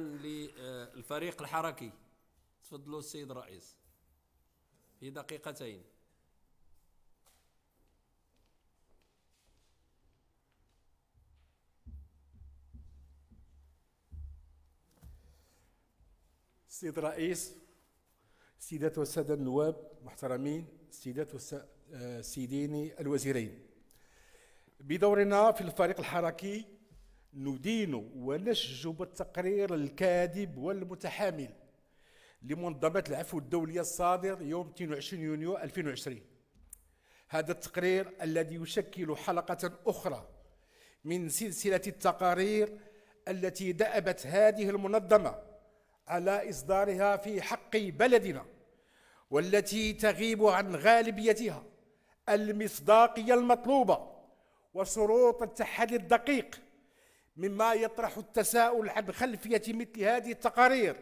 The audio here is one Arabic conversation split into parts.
للفريق الحركي. تفضلوا السيد الرئيس. في دقيقتين. السيد الرئيس السيدات والسادة النواب محترمين السيدات والسيدين الوزيرين. بدورنا في الفريق الحركي ندين ونشجب التقرير الكاذب والمتحامل لمنظمة العفو الدولية الصادر يوم 22 يونيو 2020 هذا التقرير الذي يشكل حلقة أخرى من سلسلة التقارير التي دأبت هذه المنظمة على إصدارها في حق بلدنا والتي تغيب عن غالبيتها المصداقية المطلوبة وشروط التحدي الدقيق مما يطرح التساؤل عن خلفية مثل هذه التقارير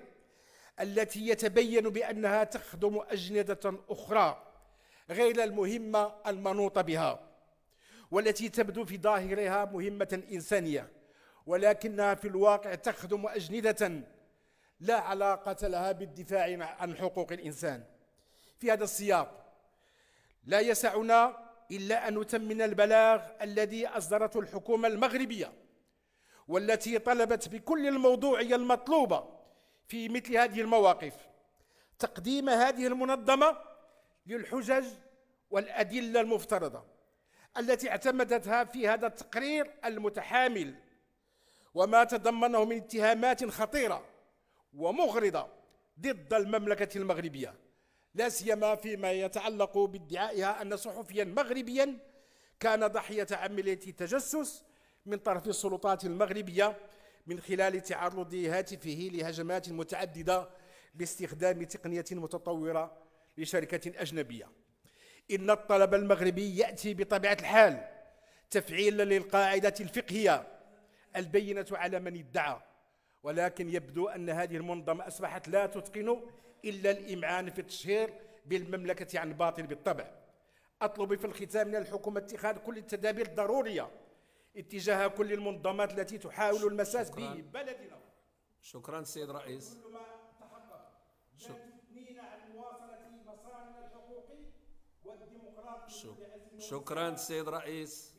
التي يتبين بأنها تخدم أجندة أخرى غير المهمة المنوطة بها والتي تبدو في ظاهرها مهمة إنسانية ولكنها في الواقع تخدم أجندة لا علاقة لها بالدفاع عن حقوق الإنسان. في هذا السياق لا يسعنا إلا أن نتمن البلاغ الذي أصدرته الحكومة المغربية والتي طلبت بكل الموضوعية المطلوبة في مثل هذه المواقف. تقديم هذه المنظمة للحجج والأدلة المفترضة التي اعتمدتها في هذا التقرير المتحامل وما تضمنه من اتهامات خطيرة ومغرضة ضد المملكة المغربية. لا سيما فيما يتعلق بادعائها أن صحفيا مغربيا كان ضحية عملية تجسس من طرف السلطات المغربية من خلال تعرض هاتفه لهجمات متعددة باستخدام تقنية متطورة لشركة أجنبية. إن الطلب المغربي يأتي بطبيعة الحال تفعيلا للقاعدة الفقهية البينة على من ادعى ولكن يبدو أن هذه المنظمة أصبحت لا تتقن إلا الإمعان في التشهير بالمملكة عن باطل بالطبع. أطلب في الختام من الحكومة اتخاذ كل التدابير الضرورية اتجاه كل المنظمات التي تحاول المساس ببلدنا. شكرا سيد رئيس. كل ما تحقق لا عن مواصلة مسارنا الحقوقي والديمقراطي شكرا سيد رئيس.